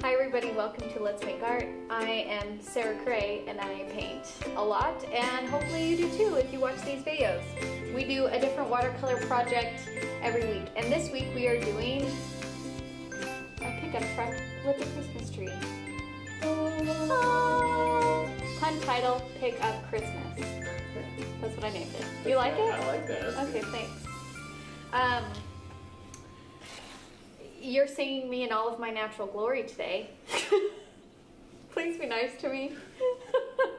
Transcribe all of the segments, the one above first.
Hi everybody, welcome to Let's Make Art. I am Sarah Cray and I paint a lot and hopefully you do too if you watch these videos. We do a different watercolor project every week and this week we are doing a pickup truck with a Christmas tree. Oh. Pun title, Pick Up Christmas. That's what I named it. You like it? I like that. Okay, thanks. Um, you're seeing me in all of my natural glory today. Please be nice to me.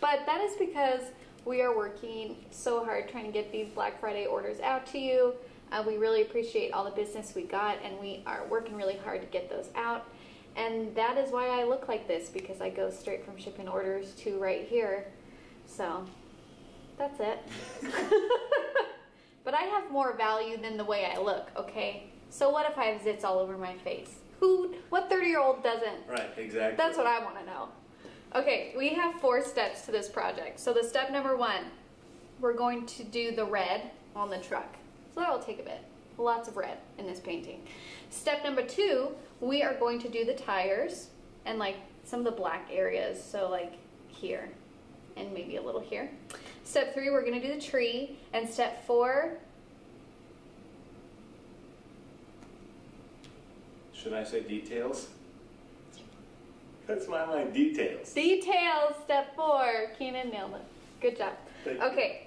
but that is because we are working so hard trying to get these Black Friday orders out to you. Uh, we really appreciate all the business we got, and we are working really hard to get those out. And that is why I look like this because I go straight from shipping orders to right here. So that's it. but I have more value than the way I look, okay? So what if I have zits all over my face? Who, what 30 year old doesn't? Right, exactly. That's what I want to know. Okay, we have four steps to this project. So the step number one, we're going to do the red on the truck. So that'll take a bit. Lots of red in this painting. Step number two, we are going to do the tires and like some of the black areas. So like here and maybe a little here. Step three, we're gonna do the tree. And step four, Should I say details? That's my line, details. Details, step four. Keenan nailed it. Good job. Thank okay.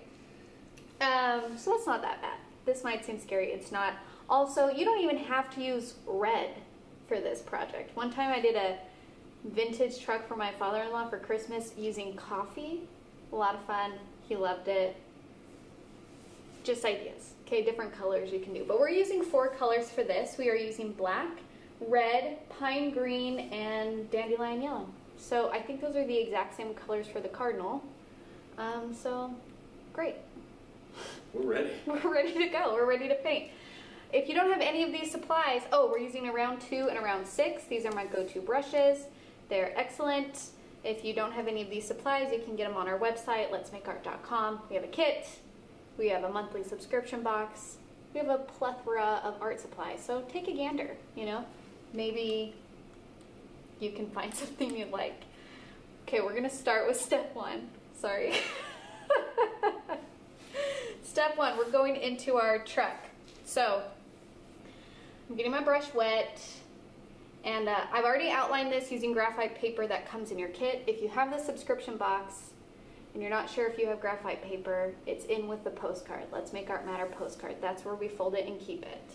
Um, so that's not that bad. This might seem scary. It's not. Also, you don't even have to use red for this project. One time I did a vintage truck for my father-in-law for Christmas using coffee. A lot of fun. He loved it. Just ideas. Okay, different colors you can do. But we're using four colors for this. We are using black, red, pine green, and dandelion yellow. So I think those are the exact same colors for the cardinal. Um, so great. We're ready. We're ready to go. We're ready to paint. If you don't have any of these supplies, oh, we're using a round two and a round six. These are my go-to brushes. They're excellent. If you don't have any of these supplies, you can get them on our website, letsmakeart.com. We have a kit. We have a monthly subscription box. We have a plethora of art supplies. So take a gander, you know? Maybe you can find something you like. Okay, we're gonna start with step one. Sorry. Step one, we're going into our truck. So, I'm getting my brush wet, and uh, I've already outlined this using graphite paper that comes in your kit. If you have the subscription box and you're not sure if you have graphite paper, it's in with the postcard. Let's Make Art Matter postcard. That's where we fold it and keep it.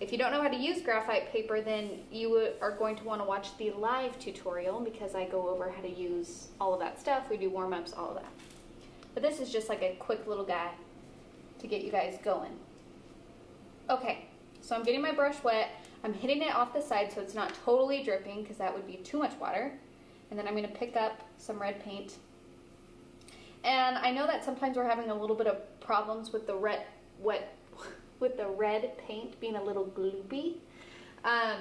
If you don't know how to use graphite paper, then you are going to want to watch the live tutorial because I go over how to use all of that stuff. We do warm-ups, all of that. But this is just like a quick little guy to get you guys going. Okay, so I'm getting my brush wet. I'm hitting it off the side so it's not totally dripping because that would be too much water. And then I'm gonna pick up some red paint. And I know that sometimes we're having a little bit of problems with the red, wet, with the red paint being a little gloopy. Um,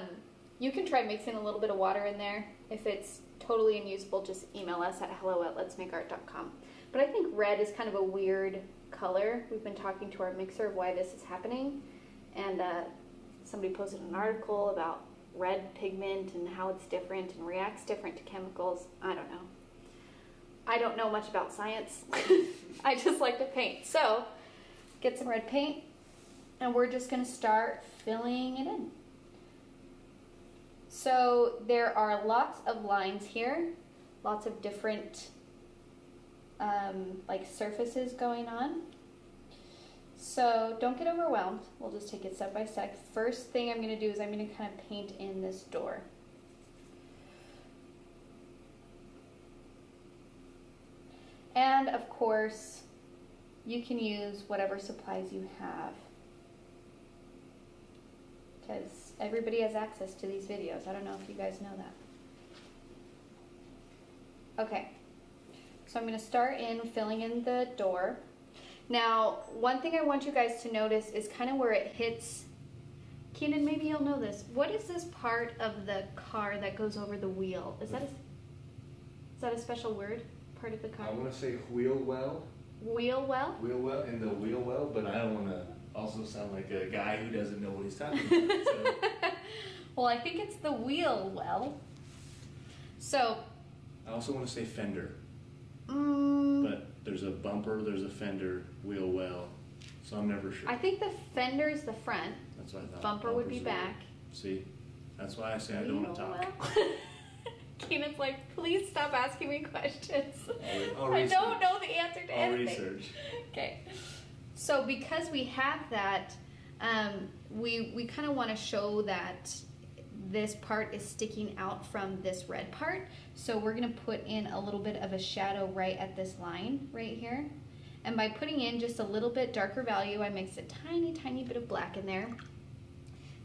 you can try mixing a little bit of water in there. If it's totally unusable, just email us at hello at letsmakeart.com. But I think red is kind of a weird color. We've been talking to our mixer of why this is happening. And uh, somebody posted an article about red pigment and how it's different and reacts different to chemicals. I don't know. I don't know much about science. I just like to paint. So, get some red paint and we're just going to start filling it in. So there are lots of lines here, lots of different um, like surfaces going on. So don't get overwhelmed. We'll just take it step by step. First thing I'm going to do is I'm going to kind of paint in this door. And of course, you can use whatever supplies you have because everybody has access to these videos. I don't know if you guys know that. Okay, so I'm going to start in filling in the door. Now, one thing I want you guys to notice is kind of where it hits. Keenan, maybe you'll know this. What is this part of the car that goes over the wheel? Is that a, is that a special word? Part of the car? I want to say wheel well, Wheel well? wheel well, and the wheel well, but I don't want to also sound like a guy who doesn't know what he's talking about. So, Well, I think it's the wheel well. So, I also want to say fender, mm, but there's a bumper, there's a fender, wheel well, so I'm never sure. I think the fender is the front. That's what I thought. Bumper would be back. See, that's why I say I don't want to talk. Well. Keenan's like, please stop asking me questions. I'll- I'll I don't know the answer to I'll anything. research. Okay. So because we have that, um, we we kind of want to show that this part is sticking out from this red part. So we're gonna put in a little bit of a shadow right at this line right here. And by putting in just a little bit darker value, I mix a tiny, tiny bit of black in there.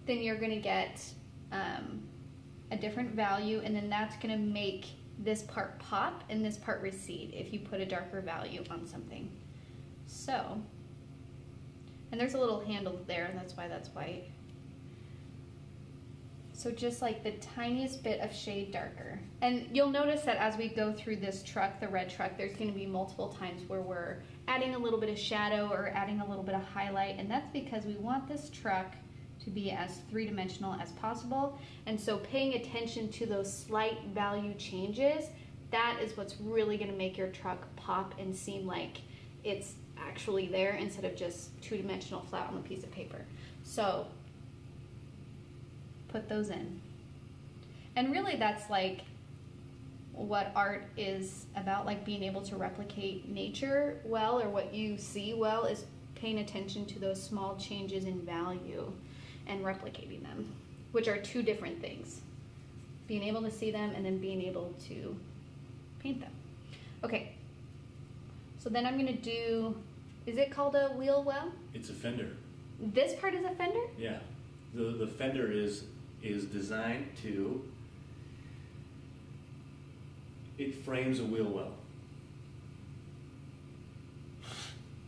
Then you're gonna get um, a different value, and then that's gonna make this part pop and this part recede if you put a darker value on something. So, and there's a little handle there, and that's why that's white. So just like the tiniest bit of shade darker. And you'll notice that as we go through this truck, the red truck, there's gonna be multiple times where we're adding a little bit of shadow or adding a little bit of highlight, and that's because we want this truck to be as three-dimensional as possible. And so paying attention to those slight value changes, that is what's really gonna make your truck pop and seem like it's actually there instead of just two-dimensional flat on a piece of paper. So put those in. And really that's like what art is about, like being able to replicate nature well or what you see well is paying attention to those small changes in value and replicating them, which are two different things. Being able to see them and then being able to paint them. Okay, so then I'm gonna do, is it called a wheel well? It's a fender. This part is a fender? Yeah, the the fender is is designed to. It frames a wheel well.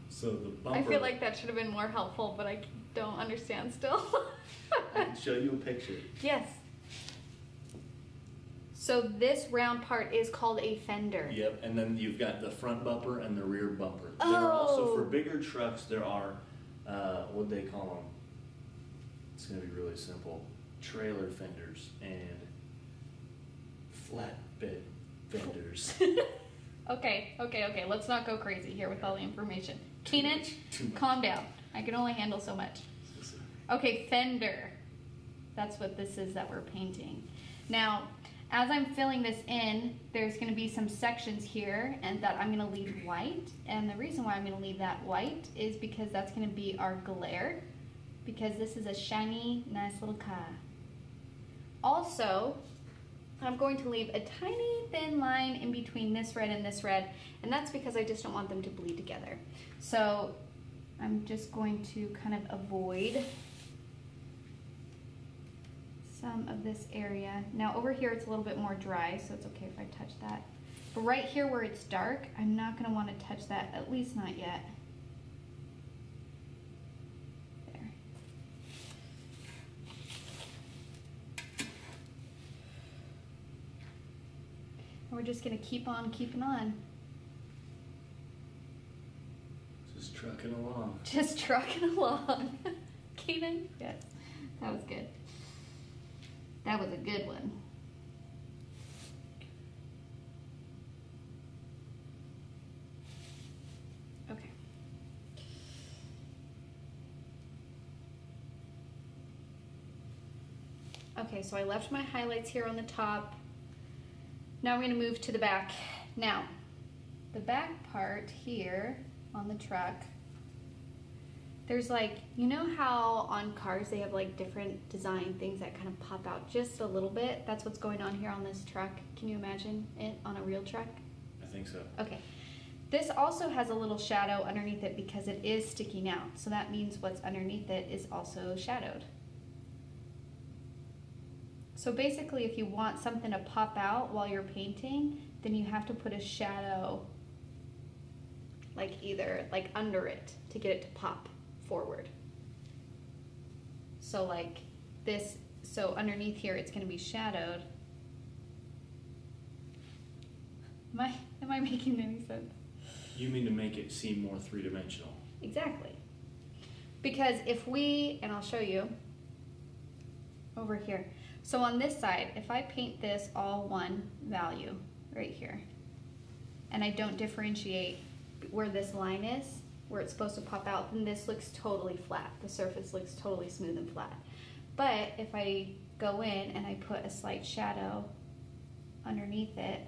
So the bumper. I feel like that should have been more helpful, but I don't understand still. I can show you a picture. yes. So this round part is called a fender. Yep, and then you've got the front bumper and the rear bumper. There are also Oh. for bigger trucks. There are uh, what they call them. It's gonna be really simple: trailer fenders and flatbed fenders. Okay, okay, okay. Let's not go crazy here with all the information. Keenan, much, too much. calm down. I can only handle so much. Okay, fender. That's what this is that we're painting. Now, as I'm filling this in, there's gonna be some sections here and that I'm gonna leave white. And the reason why I'm gonna leave that white is because that's gonna be our glare because this is a shiny, nice little car. Also, I'm going to leave a tiny thin line in between this red and this red, and that's because I just don't want them to bleed together. So I'm just going to kind of avoid some of this area. Now over here it's a little bit more dry, so it's okay if I touch that. But right here where it's dark, I'm not gonna wanna touch that, at least not yet. There. And we're just gonna keep on keeping on. Just trucking along. Just trucking along. Keenan? Yes. That was good. That was a good one. Okay. Okay, so I left my highlights here on the top. Now we're gonna move to the back. Now, the back part here on the truck, there's like, you know how on cars they have like different design things that kind of pop out just a little bit? That's what's going on here on this truck. Can you imagine it on a real truck? I think so. Okay. This also has a little shadow underneath it because it is sticking out. So that means what's underneath it is also shadowed. So basically, if you want something to pop out while you're painting, then you have to put a shadow like either like under it to get it to pop forward. So like this, so underneath here it's gonna be shadowed. Am I, am I making any sense? You mean to make it seem more three dimensional? Exactly. Because if we, and I'll show you over here, So on this side, if I paint this all one value right here, and I don't differentiate where this line is, where it's supposed to pop out, then this looks totally flat. The surface looks totally smooth and flat. But if I go in and I put a slight shadow underneath it,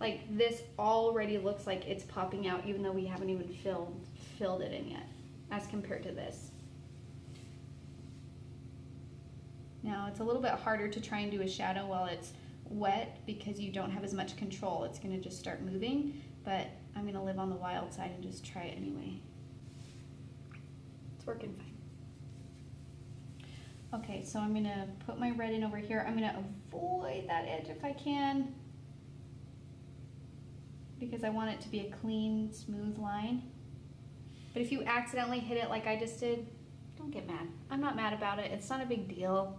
like this already looks like it's popping out even though we haven't even filled filled it in yet as compared to this now it's a little bit harder to try and do a shadow while it's wet because you don't have as much control it's going to just start moving but I'm going to live on the wild side and just try it anyway it's working fine okay so I'm going to put my red in over here I'm going to avoid that edge if I can because I want it to be a clean, smooth line. But if you accidentally hit it like I just did, don't get mad. I'm not mad about it. It's not a big deal.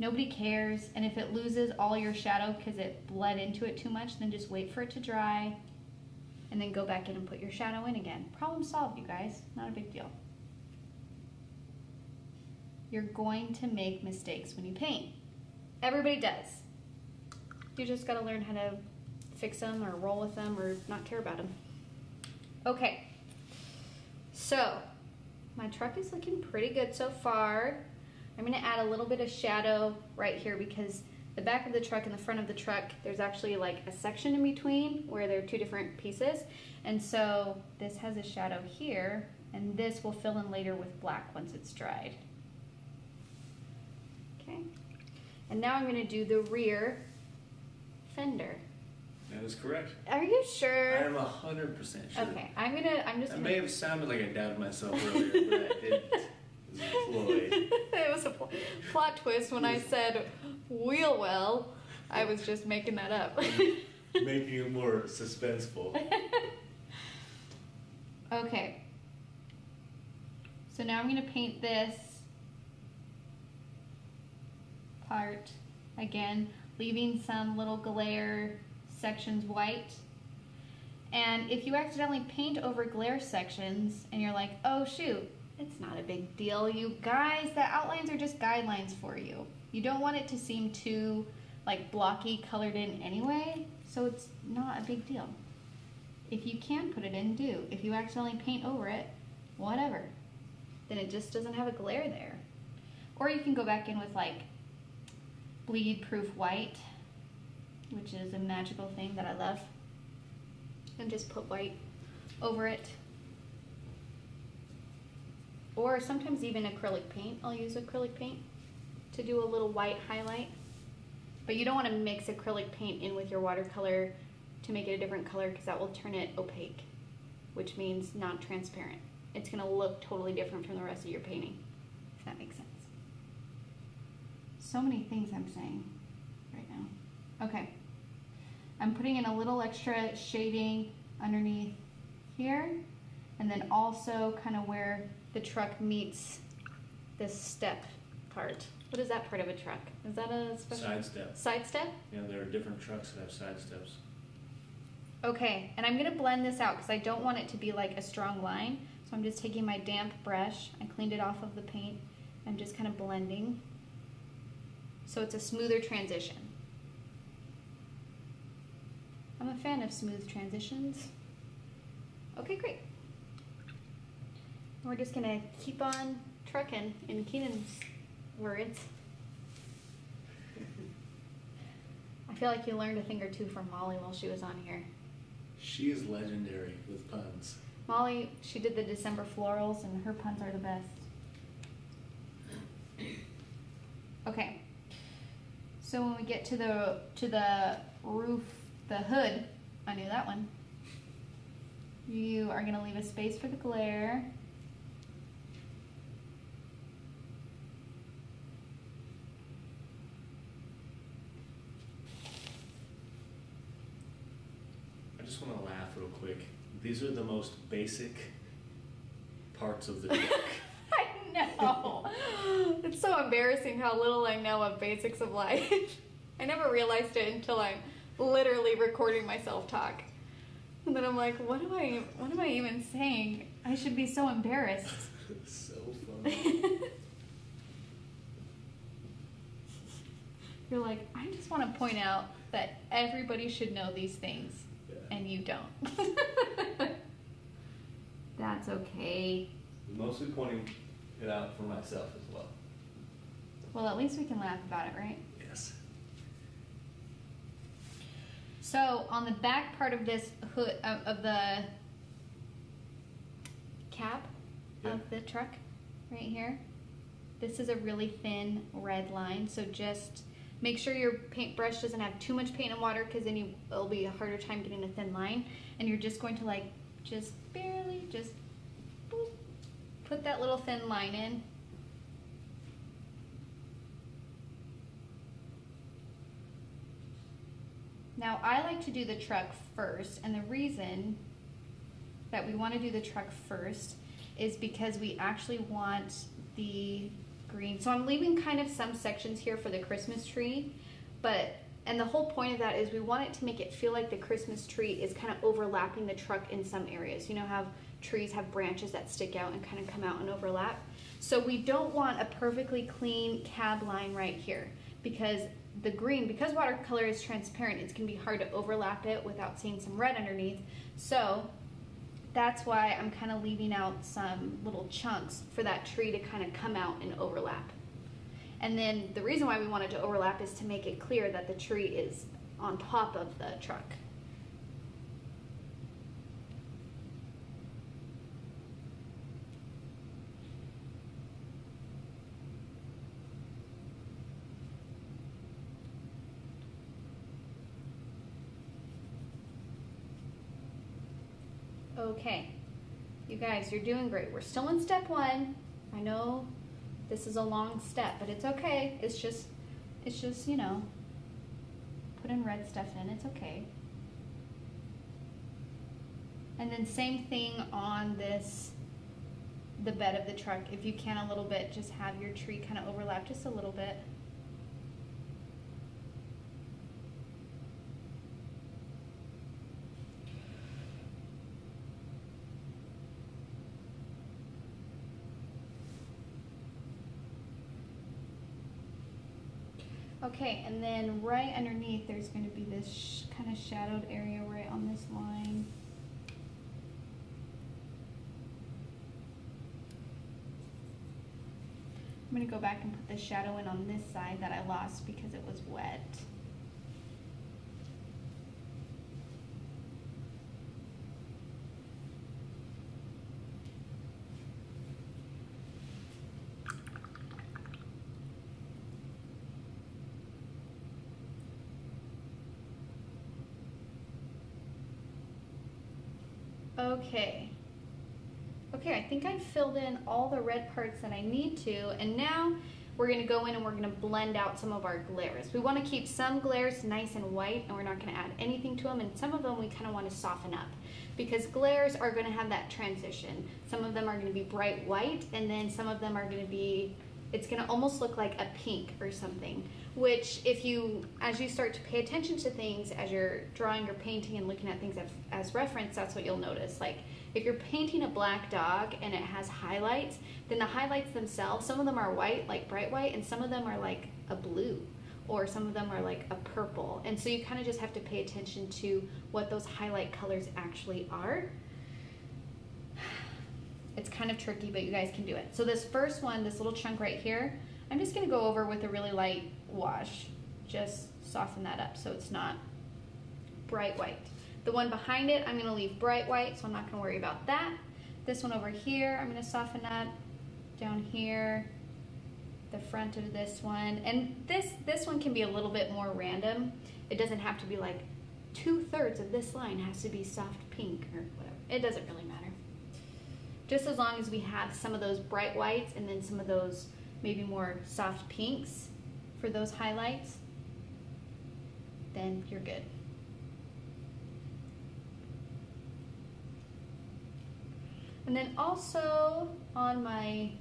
Nobody cares. And if it loses all your shadow because it bled into it too much, then just wait for it to dry and then go back in and put your shadow in again. Problem solved, you guys. Not a big deal. You're going to make mistakes when you paint. Everybody does. You just got to learn how to fix them or roll with them or not care about them. Okay, so my truck is looking pretty good so far. I'm gonna add a little bit of shadow right here because the back of the truck and the front of the truck, there's actually like a section in between where there are two different pieces. And so this has a shadow here and this will fill in later with black once it's dried. Okay, and now I'm gonna do the rear fender. That is correct. Are you sure? I am a hundred percent sure. Okay, I'm gonna. I'm just I gonna. may have sounded like I doubted myself earlier, but I didn't. It was Floyd. it was a pl- plot twist when I said wheel well. I was just making that up. Making it more suspenseful. okay. So now I'm gonna paint this part again, leaving some little glare sections white. And if you accidentally paint over glare sections and you're like, oh shoot, it's not a big deal, you guys, the outlines are just guidelines for you. You don't want it to seem too like blocky colored in anyway, so it's not a big deal. If you can put it in, do. If you accidentally paint over it, whatever. Then it just doesn't have a glare there. Or you can go back in with like bleed proof white which is a magical thing that I love. And just put white over it. Or sometimes even acrylic paint. I'll use acrylic paint to do a little white highlight. But you don't want to mix acrylic paint in with your watercolor to make it a different color because that will turn it opaque, which means non-transparent. It's going to look totally different from the rest of your painting, if that makes sense. So many things I'm saying right now. Okay. I'm putting in a little extra shading underneath here and then also kind of where the truck meets this step part. What is that part of a truck? Is that a special Side step. side step? Know, there are different trucks that have side steps. Okay, and I'm gonna blend this out because I don't want it to be like a strong line. So I'm just taking my damp brush, I cleaned it off of the paint, I'm just kind of blending. So it's a smoother transition. I'm a fan of smooth transitions. Okay, great. We're just gonna keep on trucking in Keenan's words. I feel like you learned a thing or two from Molly while she was on here. She is legendary with puns. Molly, she did the December florals, and her puns are the best. Okay. So when we get to the to the roof, the hood, I knew that one. You are gonna leave a space for the glare. just want to laugh real quick. These are the most basic parts of the deck. I know. it's so embarrassing how little I know of basics of life. I never realized it until I'm literally recording myself talk. And then I'm like, what am I what am I even saying? I should be so embarrassed. so funny. You're like, I just want to point out that everybody should know these things and you don't. That's okay. Mostly pointing it out for myself as well. Well, at least we can laugh about it, right? Yes. So on the back part of this hood of, of the cap Yeah. of the truck, right here, this is a really thin red line. So just make sure your paintbrush doesn't have too much paint and water, because then you it'll be a harder time getting a thin line. And you're just going to like just barely just boop, put that little thin line in. Now, I like to do the truck first, and the reason that we want to do the truck first is because we actually want the green. So I'm leaving kind of some sections here for the Christmas tree, but and the whole point of that is we want it to make it feel like the Christmas tree is kind of overlapping the truck in some areas. You know how trees have branches that stick out and kind of come out and overlap. So we don't want a perfectly clean cab line right here because the green, because watercolor is transparent, it's gonna be hard to overlap it without seeing some red underneath. So that's why I'm kind of leaving out some little chunks for that tree to kind of come out and overlap. And then the reason why we wanted to overlap is to make it clear that the tree is on top of the truck. Okay, you guys, you're doing great. We're still in step one. I know this is a long step, but it's okay. It's just, it's just, you know, putting red stuff in. It's okay. And then same thing on this, the bed of the truck. If you can a little bit, just have your tree kind of overlap just a little bit. Okay, and then right underneath, there's going to be this kind of shadowed area right on this line. I'm going to go back and put the shadow in on this side that I lost because it was wet. Okay. Okay, I think I've filled in all the red parts that I need to, and now we're gonna go in and we're gonna blend out some of our glares. We wanna keep some glares nice and white, and we're not gonna add anything to them, and some of them we kinda wanna soften up, because glares are gonna have that transition. Some of them are gonna be bright white, and then some of them are gonna be, it's gonna almost look like a pink or something which if you as you start to pay attention to things as you're drawing or painting and looking at things as, as, reference that's what you'll notice. Like if you're painting a black dog and it has highlights then the highlights themselves some of them are white like bright white and some of them are like a blue or some of them are like a purple. And so you kind of just have to pay attention to what those highlight colors actually are. It's kind of tricky but you guys can do it. So this first one this little chunk right here I'm just going to go over with a really light wash. Just soften that up so it's not bright white. The one behind it, I'm going to leave bright white, so I'm not going to worry about that. This one over here, I'm going to soften up. Down here, the front of this one. And this, this one can be a little bit more random. It doesn't have to be like two-thirds of this line has to be soft pink or whatever. It doesn't really matter. Just as long as we have some of those bright whites and then some of those maybe more soft pinks for those highlights, then you're good. And then also on my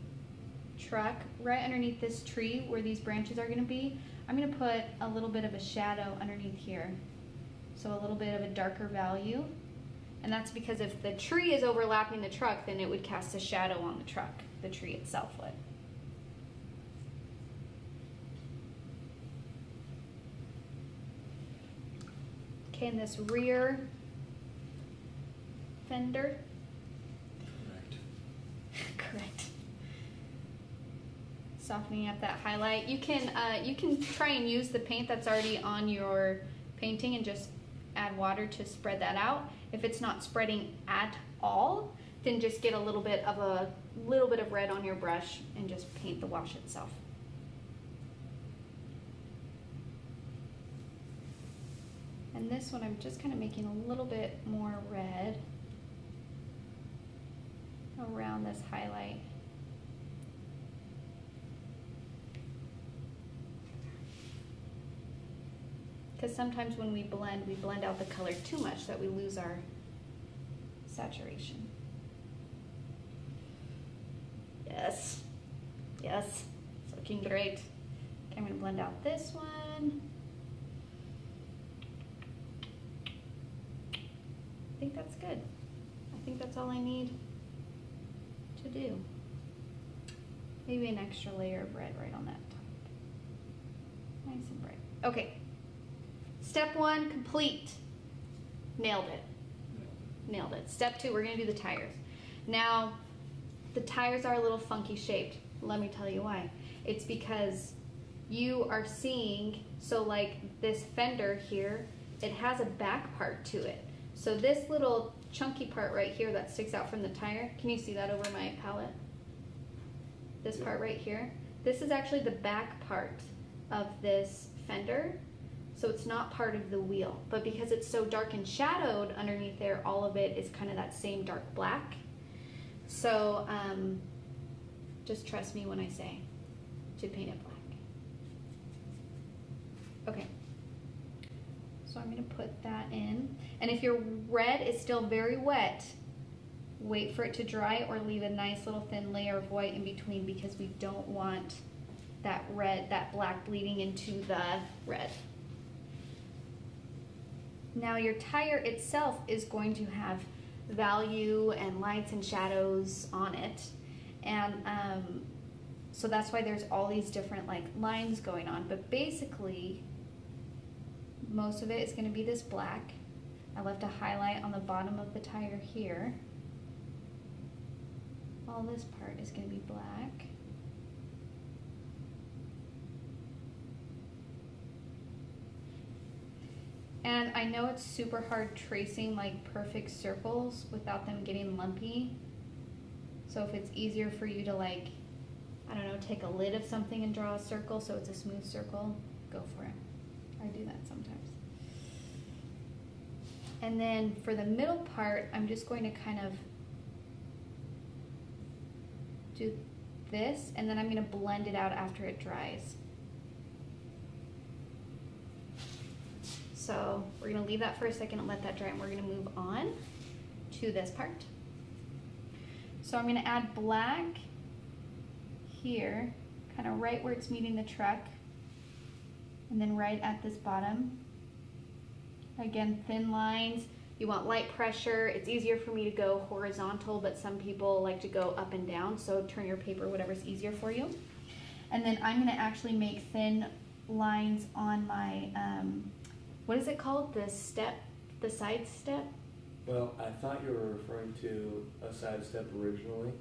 truck, right underneath this tree where these branches are gonna be, I'm gonna put a little bit of a shadow underneath here. So a little bit of a darker value. And that's because if the tree is overlapping the truck, then it would cast a shadow on the truck, the tree itself would. Okay, and this rear fender. Correct. Correct. Softening up that highlight. You can uh, you can try and use the paint that's already on your painting and just add water to spread that out. If it's not spreading at all, then just get a little bit of a little bit of red on your brush and just paint the wash itself. And this one I'm just kind of making a little bit more red around this highlight. Because sometimes when we blend, we blend out the color too much that we lose our saturation. Yes, yes, it's looking great. Okay, I'm gonna blend out this one. I think that's good. I think that's all I need to do. Maybe an extra layer of red right on that top. Nice and bright. Okay. Step one, complete. Nailed it. Nailed it. Step two, we're gonna do the tires. Now, the tires are a little funky shaped. Let me tell you why. It's because you are seeing, so like this fender here, it has a back part to it. So this little chunky part right here that sticks out from the tire, can you see that over my palette? This Yeah. part right here. This is actually the back part of this fender. So it's not part of the wheel. But because it's so dark and shadowed underneath there, all of it is kind of that same dark black. So um, just trust me when I say to paint it black. Okay. I'm gonna put that in. And if your red is still very wet, wait for it to dry or leave a nice little thin layer of white in between because we don't want that red, that black bleeding into the red. Now your tire itself is going to have value and lights and shadows on it. And um, so that's why there's all these different like lines going on. But basically, most of it is gonna be this black. I left a highlight on the bottom of the tire here. All this part is gonna be black. And I know it's super hard tracing like perfect circles without them getting lumpy. So if it's easier for you to like, I don't know, take a lid of something and draw a circle so it's a smooth circle, go for it. I do that sometimes. And then for the middle part, I'm just going to kind of do this and then I'm gonna blend it out after it dries. So we're gonna leave that for a second and let that dry and we're gonna move on to this part. So I'm gonna add black here, kind of right where it's meeting the truck, and then right at this bottom. Again, thin lines. You want light pressure. It's easier for me to go horizontal, but some people like to go up and down, so turn your paper whatever's easier for you. And then I'm gonna actually make thin lines on my, um, what is it called? The step, the side step? Well, I thought you were referring to a side step originally,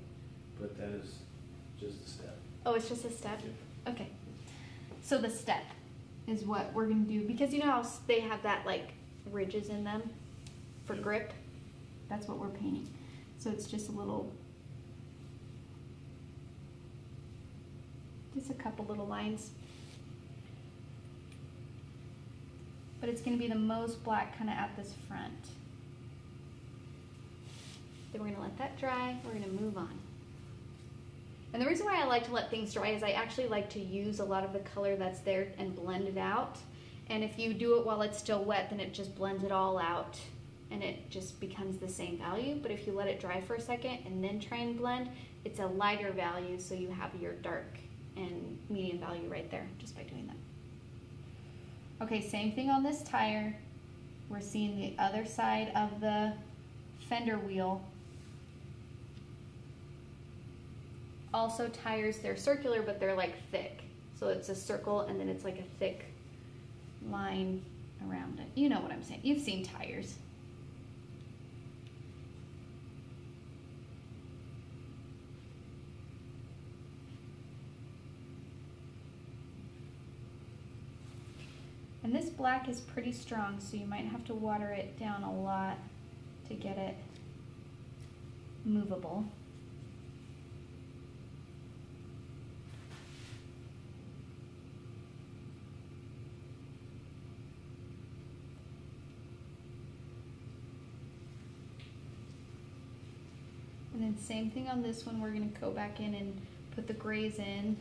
but that is just a step. Oh, it's just a step? Okay. So the step is what we're gonna do, because you know how they have that like ridges in them for grip? That's what we're painting. So it's just a little, just a couple little lines. But it's gonna be the most black kinda at this front. Then we're gonna let that dry, we're gonna move on. And the reason why I like to let things dry is I actually like to use a lot of the color that's there and blend it out. And if you do it while it's still wet, then it just blends it all out and it just becomes the same value. But if you let it dry for a second and then try and blend, it's a lighter value so you have your dark and medium value right there just by doing that. Okay, same thing on this tire. We're seeing the other side of the fender wheel also tires they're circular but they're like thick so it's a circle and then it's like a thick line around it. You know what I'm saying. You've seen tires. And this black is pretty strong, so you might have to water it down a lot to get it movable. Same thing on this one, we're gonna go back in and put the grays in.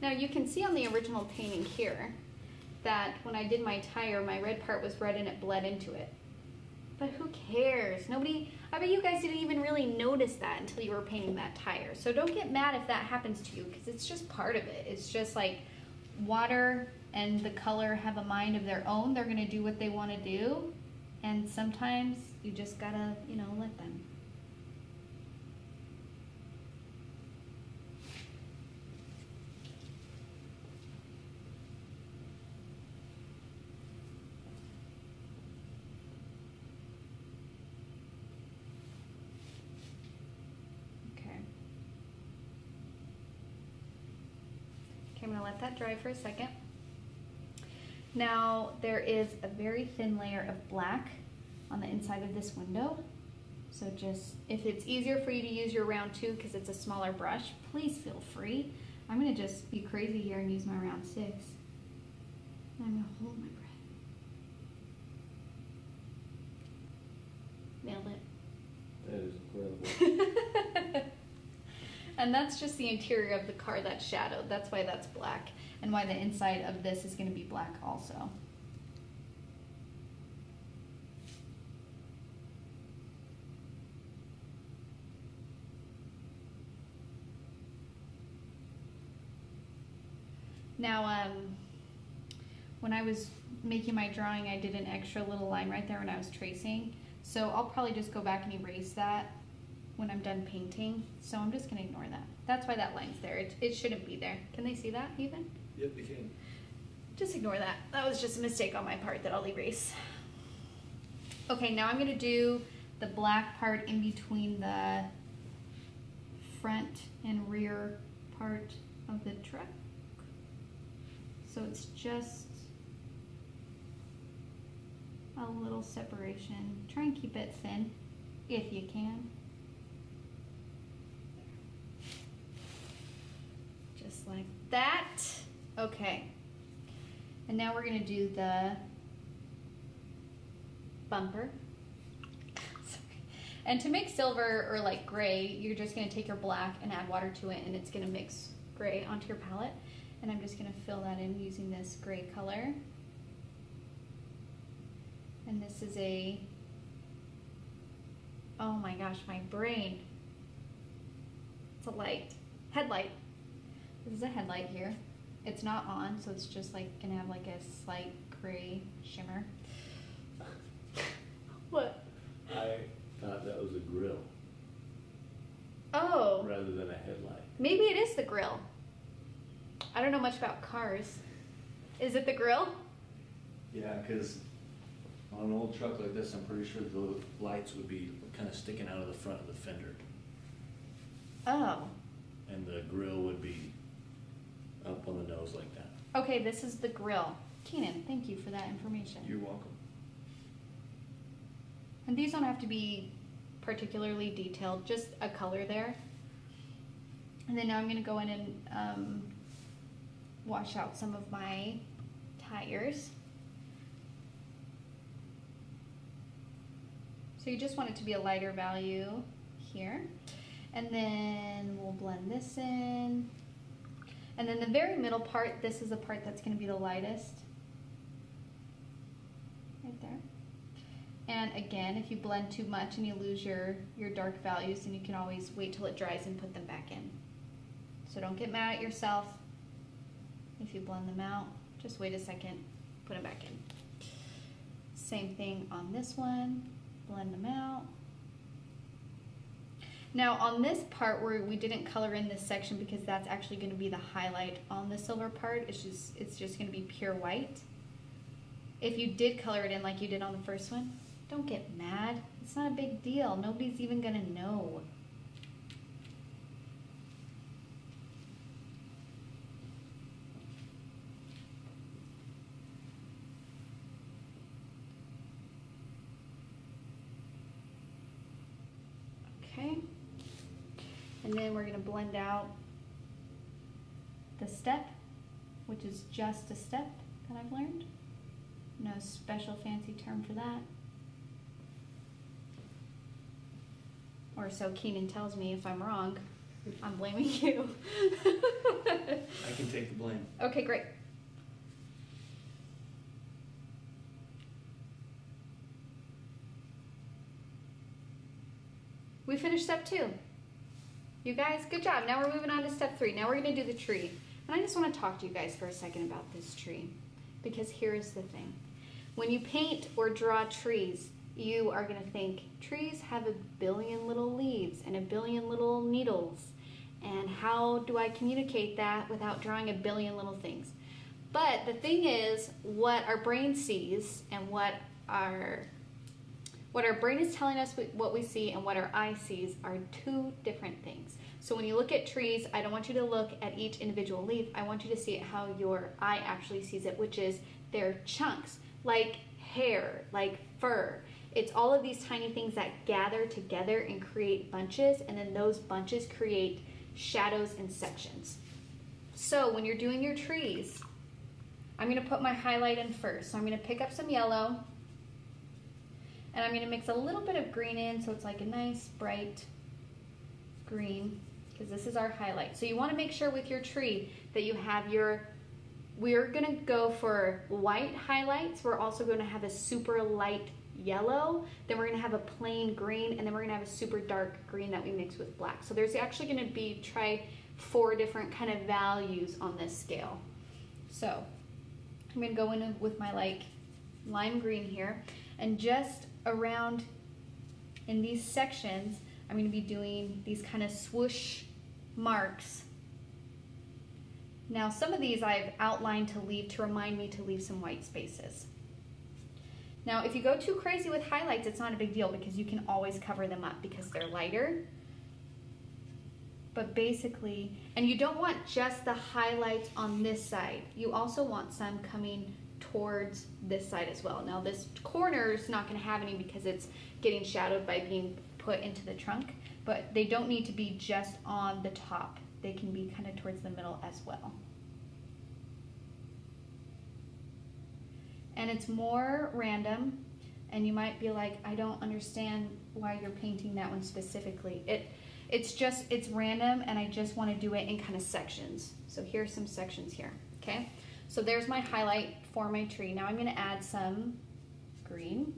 Now you can see on the original painting here that when I did my tire, my red part was red and it bled into it. But who cares? Nobody, I bet you guys didn't even really notice that until you were painting that tire. So don't get mad if that happens to you because it's just part of it. It's just like water and the color have a mind of their own. They're going to do what they want to do. And sometimes you just got to, you know, let them. Okay. Okay, I'm gonna let that dry for a second. Now, there is a very thin layer of black on the inside of this window. So just, if it's easier for you to use your round two because it's a smaller brush, please feel free. I'm gonna just be crazy here and use my round six. And I'm gonna hold my breath. Nailed it. That is incredible. and that's just the interior of the car that's shadowed. That's why that's black. And why the inside of this is going to be black also. Now, um, when I was making my drawing, I did an extra little line right there when I was tracing. So I'll probably just go back and erase that when I'm done painting. So I'm just gonna ignore that. That's why that line's there. It, it shouldn't be there. Can they see that even? Yep, you can. Just ignore that. That was just a mistake on my part that I'll erase. Okay, now I'm gonna do the black part in between the front and rear part of the truck. So it's just a little separation. Try and keep it thin if you can. Just like that. Okay. And now we're gonna do the bumper. And to make silver or like gray, you're just gonna take your black and add water to it and it's gonna mix gray onto your palette. And I'm just gonna fill that in using this gray color. And this is a, oh my gosh, my brain. It's a light, headlight. This is a headlight here. It's not on, so it's just like gonna have like a slight gray shimmer. What? I thought that was a grill Oh, rather than a headlight. maybe it is the grill. I don't know much about cars. Is it the grill? Yeah, because on an old truck like this, I'm pretty sure the lights would be kind of sticking out of the front of the fender, Oh. and the grill would be up on the nose like that. Okay, this is the grill. Keenan, thank you for that information. You're welcome. And these don't have to be particularly detailed, just a color there. And then now I'm gonna go in and um, wash out some of my tires. So you just want it to be a lighter value here. And then we'll blend this in. And then the very middle part, this is the part that's gonna be the lightest. Right there. And again, if you blend too much and you lose your, your dark values, then you can always wait till it dries and put them back in. So don't get mad at yourself if you blend them out. Just wait a second, put them back in. Same thing on this one. blend them out. Now on this part where we didn't color in this section because that's actually going to be the highlight on the silver part, it's just it's just going to be pure white. If you did color it in like you did on the first one, don't get mad. It's not a big deal. Nobody's even going to know. Okay. And then we're going to blend out the step, which is just a step that I've learned. No special fancy term for that. Or so Keenan tells me if I'm wrong. I'm blaming you. I can take the blame. okay, great. We finished step two. You guys, good job. Now we're moving on to step three. Now we're going to do the tree. And I just want to talk to you guys for a second about this tree. Because here's the thing when you paint or draw trees, you are going to think trees have a billion little leaves and a billion little needles. And how do I communicate that without drawing a billion little things? But the thing is, what our brain sees and what our what our brain is telling us what we see and what our eye sees are two different things. So when you look at trees, I don't want you to look at each individual leaf. I want you to see it how your eye actually sees it, which is they're chunks, like hair, like fur. It's all of these tiny things that gather together and create bunches, and then those bunches create shadows and sections. So when you're doing your trees, I'm going to put my highlight in first. So I'm going to pick up some yellow, and I'm going to mix a little bit of green in so it's like a nice bright green because this is our highlight. So you want to make sure with your tree that you have your, we're going to go for white highlights. We're also going to have a super light yellow, then we're going to have a plain green, and then we're to have a super dark green that we mix with black. So there's actually going to be, try four different kind of values on this scale. So I'm to go in with my like lime green here and just around in these sections, I'm going to be doing these kind of swoosh marks. Now some of these I've outlined to leave to remind me to leave some white spaces. Now if you go too crazy with highlights, it's not a big deal because you can always cover them up because they're lighter. But basically, and you don't want just the highlights on this side. You also want some coming towards this side as well. Now this corner is not going to have any because it's getting shadowed by being put into the trunk, but they don't need to be just on the top. They can be kind of towards the middle as well. And it's more random, and you might be like, I don't understand why you're painting that one specifically. It, It's just, it's random, and I just want to do it in kind of sections. So here's some sections here, okay? So there's my highlight for my tree. Now I'm gonna add some green.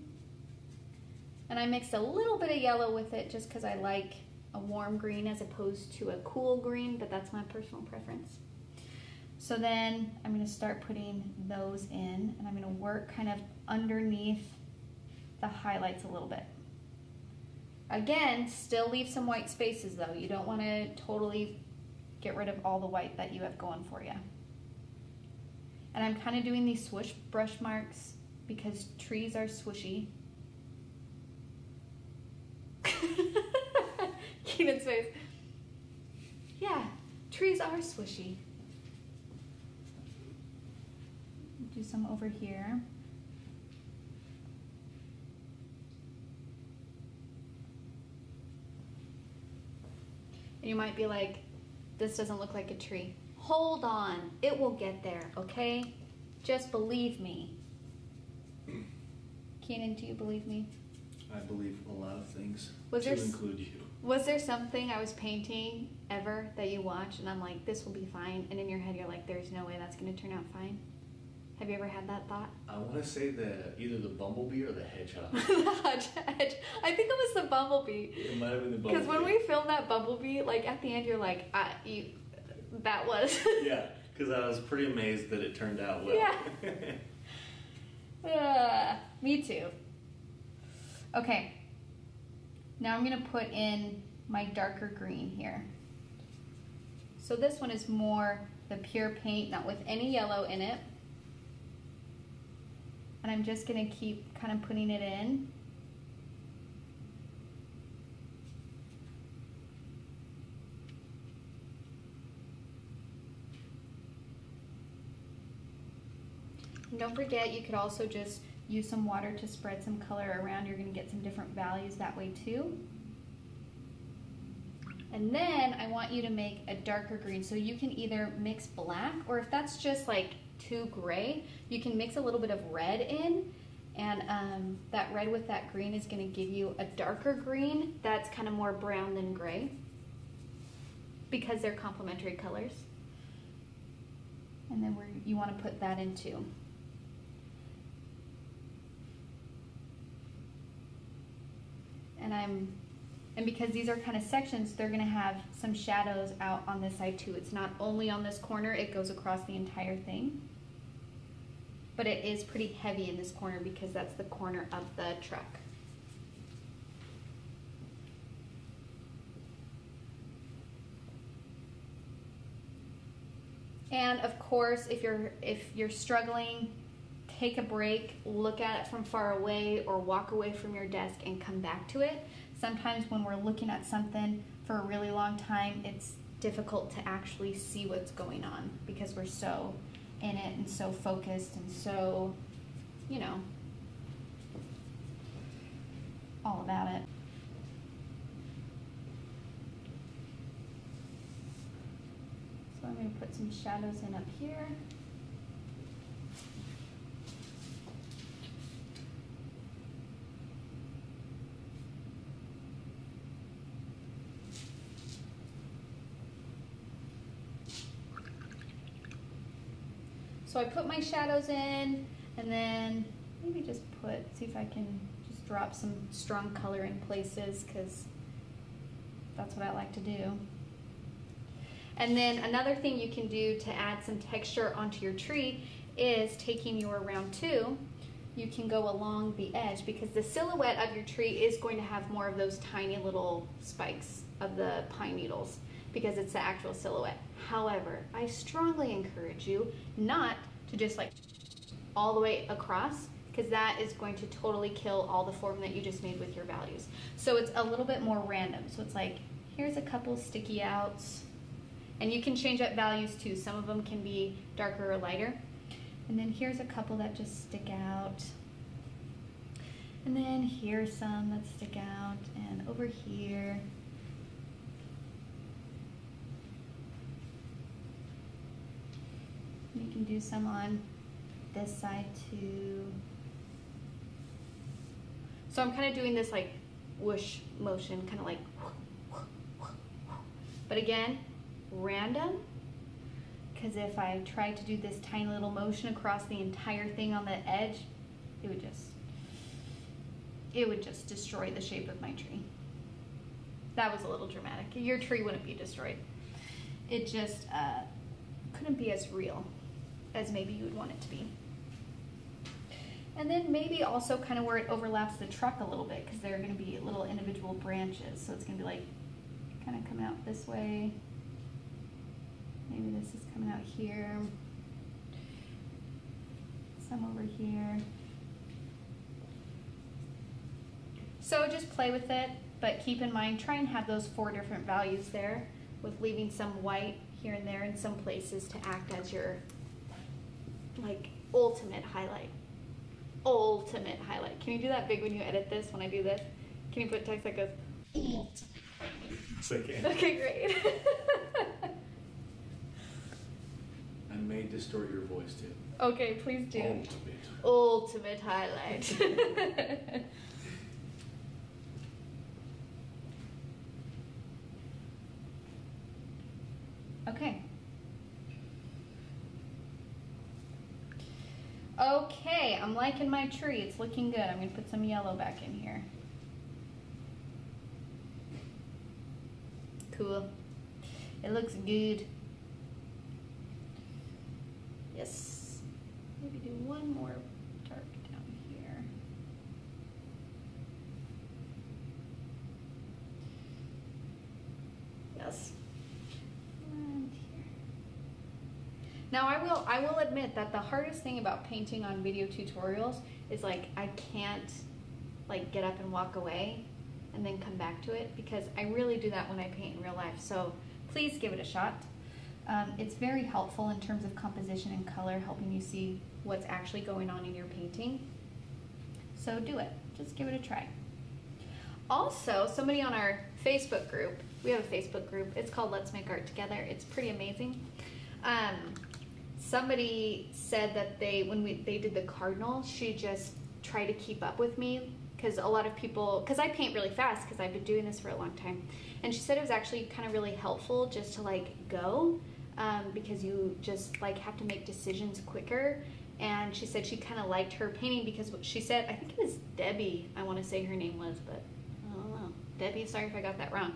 And I mixed a little bit of yellow with it just because I like a warm green as opposed to a cool green, but that's my personal preference. So then I'm gonna start putting those in and I'm gonna work kind of underneath the highlights a little bit. Again, still leave some white spaces though. You don't wanna totally get rid of all the white that you have going for you. And I'm kind of doing these swoosh brush marks because trees are swooshy. Keenan's face. Yeah, trees are swooshy. Do some over here. And you might be like, this doesn't look like a tree. Hold on, it will get there, okay? Just believe me. Keenan, do you believe me? I believe a lot of things, Was to there include you. Was there something I was painting ever that you watched and I'm like, this will be fine, and in your head you're like, there's no way that's gonna turn out fine? Have you ever had that thought? I want to say the either the bumblebee or the hedgehog. the hedge- hedge. I think it was the bumblebee. it might have been the bumblebee. Because when we filmed that bumblebee, like at the end, you're like, I, you, that was. yeah, because I was pretty amazed that it turned out well. Yeah. Uh, me too. Okay, Now I'm gonna put in my darker green here. So this one is more the pure paint, not with any yellow in it. And I'm just gonna keep kind of putting it in. And don't forget, you could also just use some water to spread some color around. You're gonna get some different values that way too. And then I want you to make a darker green. So you can either mix black or if that's just like too gray, you can mix a little bit of red in. And um, that red with that green is gonna give you a darker green that's kind of more brown than gray because they're complementary colors. And then you wanna put that into. And I'm and because these are kind of sections, they're gonna have some shadows out on this side too. It's not only on this corner, it goes across the entire thing. But it is pretty heavy in this corner because that's the corner of the truck. And of course, if you're if you're struggling, take a break, look at it from far away or walk away from your desk and come back to it sometimes when we're looking at something for a really long time, it's difficult to actually see what's going on because we're so in it and so focused and so, you know, all about it. So I'm going to put some shadows in up here. So I put my shadows in and then maybe just put, see if I can just drop some strong color in places because that's what I like to do. And then another thing you can do to add some texture onto your tree is taking your round two, you can go along the edge because the silhouette of your tree is going to have more of those tiny little spikes of the pine needles because it's the actual silhouette. However, I strongly encourage you not to just like all the way across because that is going to totally kill all the form that you just made with your values. So it's a little bit more random. So it's like, here's a couple sticky outs. And you can change up values too. Some of them can be darker or lighter. And then here's a couple that just stick out. And then here's some that stick out. And over here. You can do some on this side too. So I'm kind of doing this like whoosh motion, kind of like, but again, random. Because if I tried to do this tiny little motion across the entire thing on the edge, it would just, it would just destroy the shape of my tree. That was a little dramatic. Your tree wouldn't be destroyed. It just uh, couldn't be as real as maybe you would want it to be. And then maybe also kind of where it overlaps the truck a little bit because there are going to be little individual branches. So it's going to be like kind of coming out this way. Maybe this is coming out here. Some over here. So just play with it, but keep in mind, try and have those four different values there with leaving some white here and there in some places to act as your like ultimate highlight. Ultimate highlight. Can you do that big when you edit this? When I do this, can you put text that goes? Okay, great. I may distort your voice too. okay, please do. Ultimate. Ultimate highlight. okay. Okay, I'm liking my tree. It's looking good. I'm going to put some yellow back in here. Cool. It looks good. Yes. Maybe do one more dark down here. Now I will I will admit that the hardest thing about painting on video tutorials is like I can't like get up and walk away and then come back to it because I really do that when I paint in real life. So please give it a shot. Um, it's very helpful in terms of composition and color, helping you see what's actually going on in your painting. So do it. Just give it a try. Also, somebody on our Facebook group, we have a Facebook group, it's called Let's Make Art Together. It's pretty amazing. Um, somebody said that they, when we, they did the cardinal, she just tried to keep up with me because a lot of people, because I paint really fast because I've been doing this for a long time. And she said it was actually kind of really helpful just to like go um, because you just like have to make decisions quicker. And she said she kind of liked her painting because what she said, I think it was Debbie, I want to say her name was, but I don't know. Debbie, sorry if I got that wrong.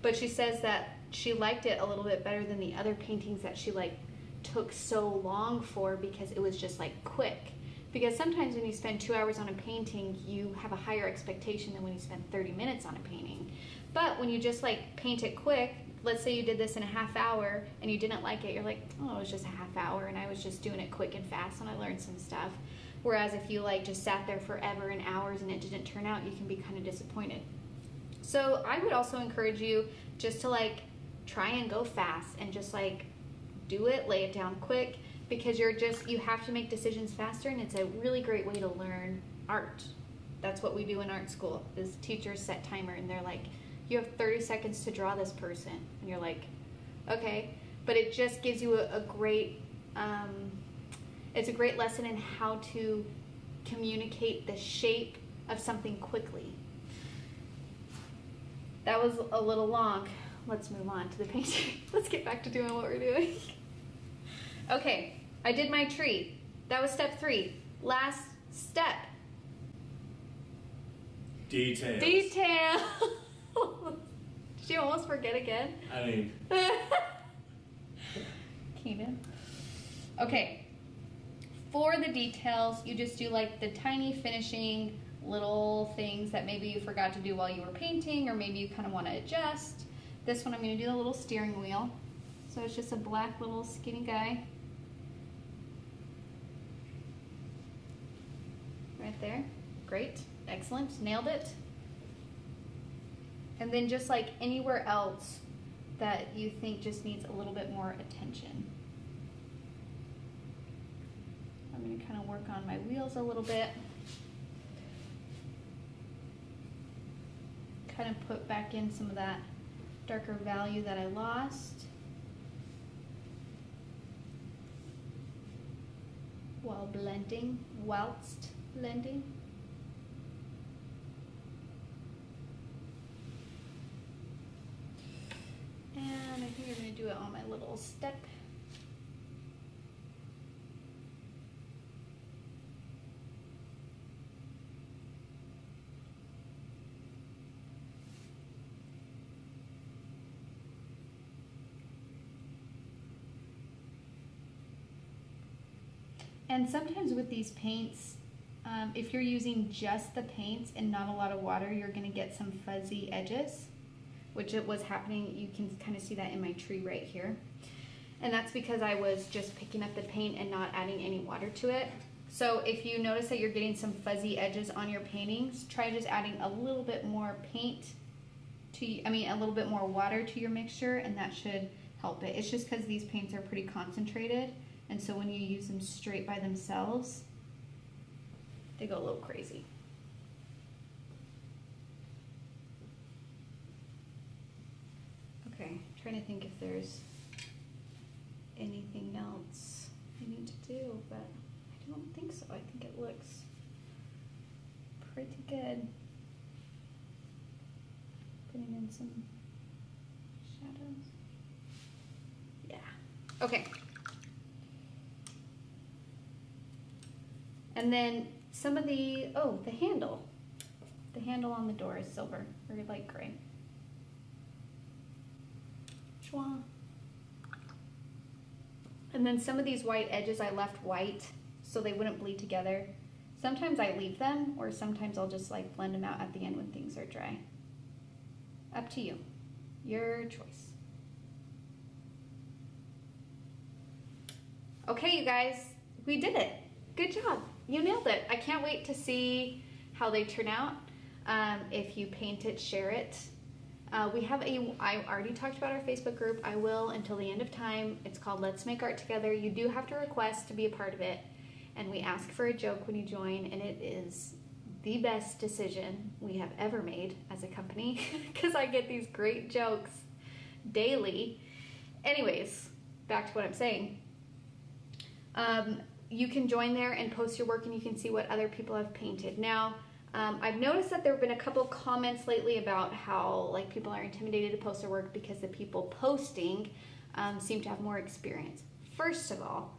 But she says that she liked it a little bit better than the other paintings that she like took so long for because it was just like quick. Because sometimes when you spend two hours on a painting, you have a higher expectation than when you spend 30 minutes on a painting. But when you just like paint it quick, let's say you did this in a half hour and you didn't like it, you're like, oh, it was just a half hour and I was just doing it quick and fast and I learned some stuff. Whereas if you like just sat there forever and hours and it didn't turn out, you can be kind of disappointed. So I would also encourage you just to like try and go fast and just like do it, lay it down quick because you're just you have to make decisions faster and it's a really great way to learn art. That's what we do in art school. Is teachers set timer and they're like you have 30 seconds to draw this person. And you're like, okay. But it just gives you a, a great, um, it's a great lesson in how to communicate the shape of something quickly. That was a little long. Let's move on to the painting. Let's get back to doing what we're doing. Okay, I did my tree. That was step three. Last step. Details. Detail. Did you almost forget again? I mean, Keenan. Okay. For the details, you just do like the tiny finishing little things that maybe you forgot to do while you were painting or maybe you kind of want to adjust. This one I'm going to do the little steering wheel. So it's just a black little skinny guy. Right there. Great. Excellent. Nailed it. And then just like anywhere else that you think just needs a little bit more attention. I'm to kind of work on my wheels a little bit. Kind of put back in some of that darker value that I lost. While blending, whilst blending. And I think I'm going to do it on my little step. And sometimes with these paints, um, if you're using just the paints and not a lot of water, you're going to get some fuzzy edges which it was happening. You can kind of see that in my tree right here. And that's because I was just picking up the paint and not adding any water to it. So if you notice that you're getting some fuzzy edges on your paintings, try just adding a little bit more paint to, I mean, a little bit more water to your mixture and that should help it. It's just because these paints are pretty concentrated. And so when you use them straight by themselves, they go a little crazy. Okay, trying to think if there's anything else I need to do, but I don't think so. I think it looks pretty good. Putting in some shadows. Yeah. Okay. And then some of the, oh, the handle. The handle on the door is silver, or light gray. And then some of these white edges I left white so they wouldn't bleed together. Sometimes I leave them or sometimes I'll just like blend them out at the end when things are dry. Up to you. Your choice. Okay, you guys, we did it. Good job. You nailed it. I can't wait to see how they turn out. Um, if you paint it, share it. Uh, we have a, I already talked about our Facebook group. I will until the end of time. It's called Let's Make Art Together. You do have to request to be a part of it. And we ask for a joke when you join, and it is the best decision we have ever made as a company because I get these great jokes daily. Anyways, back to what I'm saying. Um, you can join there and post your work, and you can see what other people have painted. Now, um, I've noticed that there have been a couple comments lately about how like people are intimidated to post their work because the people posting um, seem to have more experience. First of all,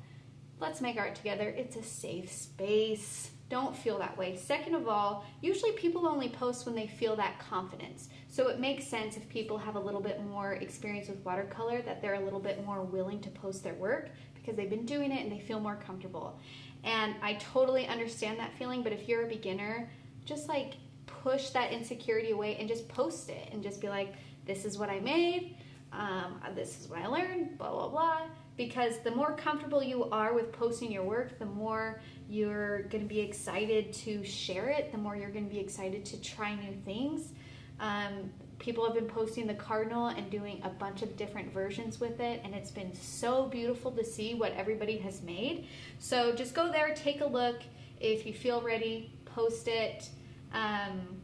let's make art together. It's a safe space. Don't feel that way. Second of all, usually people only post when they feel that confidence. So it makes sense if people have a little bit more experience with watercolor that they're a little bit more willing to post their work because they've been doing it and they feel more comfortable. And I totally understand that feeling, but if you're a beginner, just like push that insecurity away and just post it and just be like, this is what I made, um, this is what I learned, blah, blah, blah. Because the more comfortable you are with posting your work, the more you're to be excited to share it, the more you're to be excited to try new things. Um, people have been posting the cardinal and doing a bunch of different versions with it, and it's been so beautiful to see what everybody has made. So just go there, take a look. If you feel ready, post it. Um,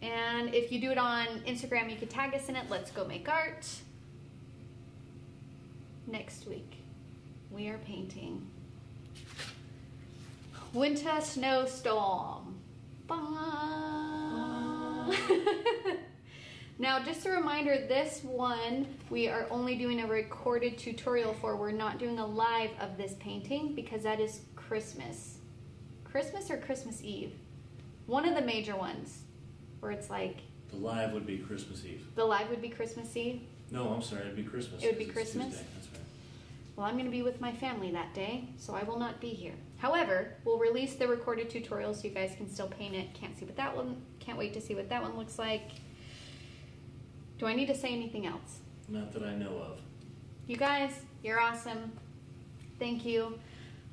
and if you do it on Instagram, you can tag us in it. Let's go make art. Next week, we are painting Winter Snowstorm. Bye. now, just a reminder this one we are only doing a recorded tutorial for. We're not doing a live of this painting because that is Christmas. Christmas or Christmas Eve? One of the major ones where it's like The live would be Christmas Eve. the live would be Christmas Eve. No, I'm sorry, it'd be Christmas. It would be Christmas? Tuesday, That's right. Well, I'm going to be with my family that day, so I will not be here. However, we'll release the recorded tutorial so you guys can still paint it. Can't see what that one, can't wait to see what that one looks like. Do I need to say anything else? Not that I know of. You guys, you're awesome. Thank you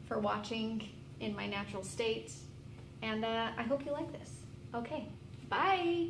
for watching in my natural state. And uh, I hope you like this. Okay, bye.